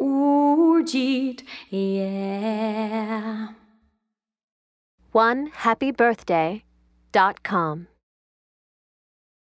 Gurjeet, yeah. One happy birthday dot com.